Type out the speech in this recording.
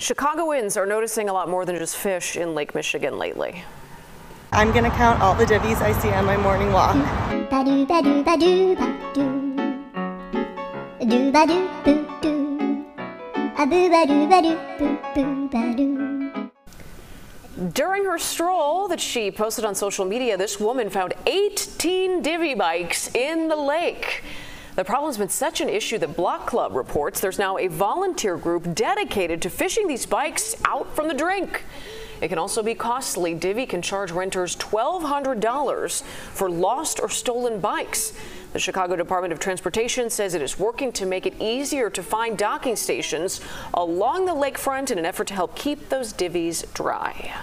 Chicagoans are noticing a lot more than just fish in Lake Michigan lately. I'm gonna count all the divvies I see on my morning walk. During her stroll that she posted on social media, this woman found 18 Divvy bikes in the lake. The problem's been such an issue that Block Club reports there's now a volunteer group dedicated to fishing these bikes out from the drink. It can also be costly. Divvy can charge renters $1,200 for lost or stolen bikes. The Chicago Department of Transportation says it is working to make it easier to find docking stations along the lakefront in an effort to help keep those divvies dry.